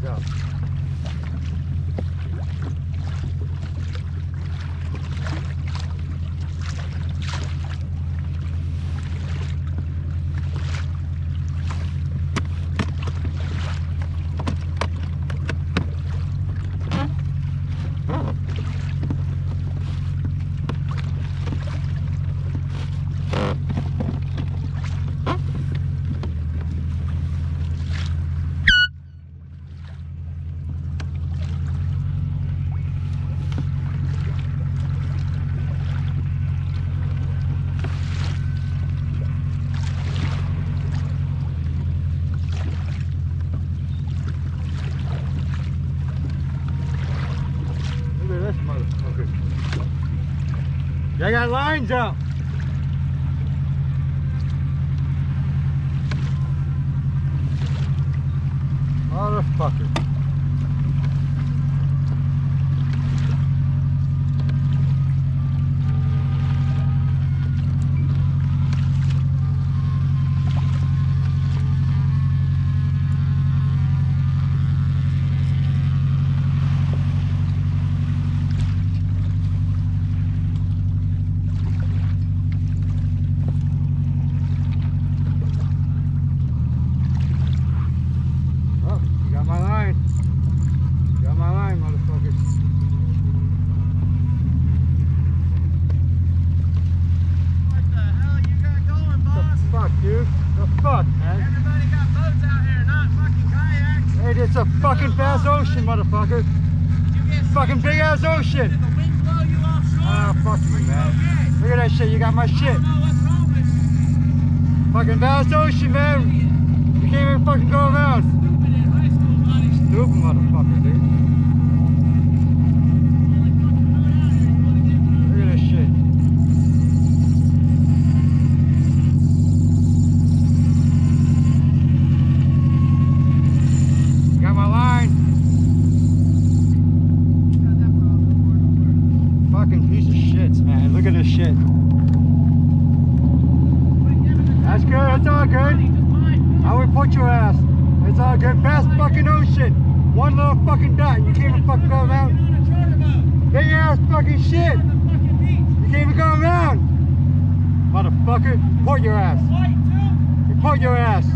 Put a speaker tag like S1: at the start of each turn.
S1: comes up. My lines up. Motherfucker. Oh, you got my line. You got my line, motherfuckers.
S2: What the hell you got going, boss?
S1: The fuck, dude? The fuck, man?
S2: Everybody got boats out here, not fucking
S1: Hey, it's a fucking vast ocean, motherfucker. Fucking big ass ocean.
S2: the wind blow you offshore?
S1: Ah, fuck you, man. Look at that shit. You got my shit.
S2: don't know what's wrong with
S1: Fucking vast ocean, man.
S2: you.
S1: Can't even fucking go around.
S2: Stupid in high school, buddy.
S1: Stupid motherfucker, dude.
S2: Only fucking boat out here. You wanna get one?
S1: Look at this shit. You got my line.
S2: Got that problem.
S1: Fucking piece of shit, man. Look at this shit.
S2: Wait, give it a-
S1: That's good. That's all good. I would put your ass. It's all good. Vast fucking ocean. One little fucking dot. You can't even fucking go around. Big ass fucking shit.
S2: On the fucking beach.
S1: You can't even go around. Motherfucker. Put your ass. You put your ass.